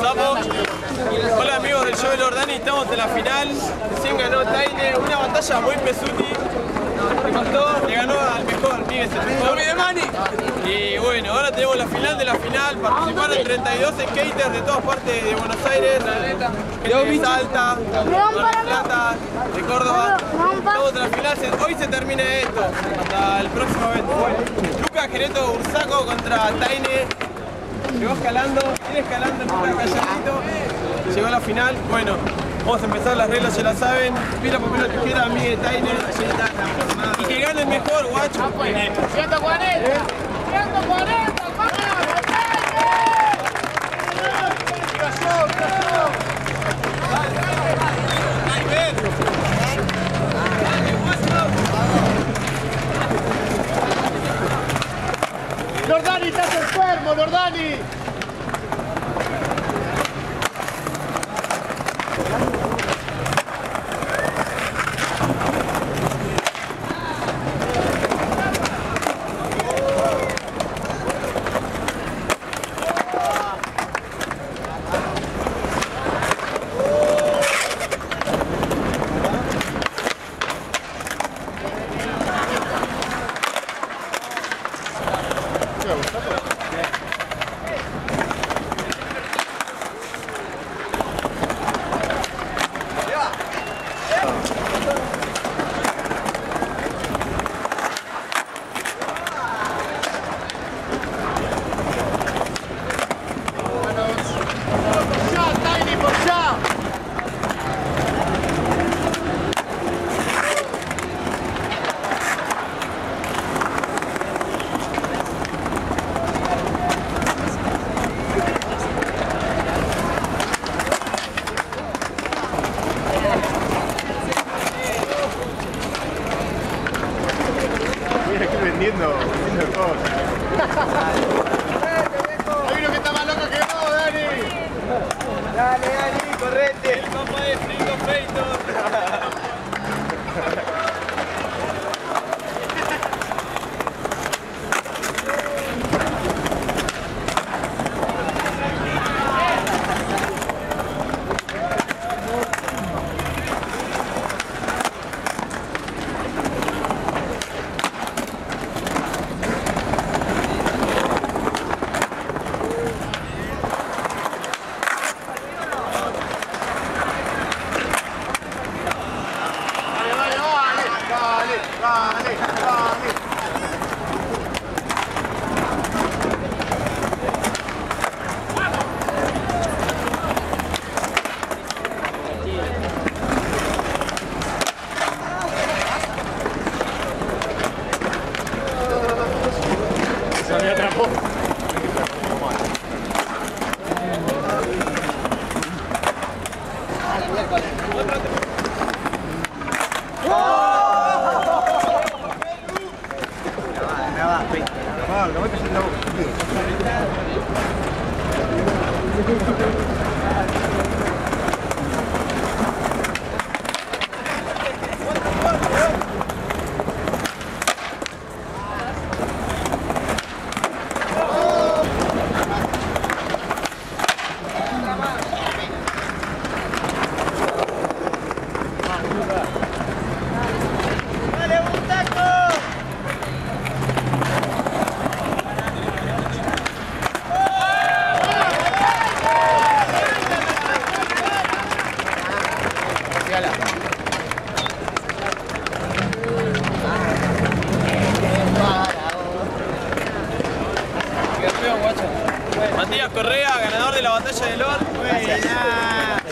Sapo. Hola amigos del show de Lordani, estamos en la final. Recién ganó Taine, una batalla muy pesuti. Le costó, le ganó al mejor, Miguel el mejor. Y bueno, ahora tenemos la final de la final. Participaron 32 skaters de todas partes de Buenos Aires, de Salta, de Plata, de Córdoba. Estamos en la final, hoy se termina esto, hasta el próximo evento. Lucas Gereto Ursaco contra Taine. Llegó escalando, viene escalando, está calladito. Llegó a la final. Bueno, vamos a empezar, las reglas ya las saben. Pila, papel o tijera, Miguel Taine. Y que gane el mejor, guacho. 140, 140, Nordani sta sul fermo, Nordani! Vendiendo, vendiendo cosas. Hay uno que está más loco que vos, Dani. Dale, Dani, correte. El papá de Fringo Feito. давай пошли на Correa, ganador de la batalla de Lord.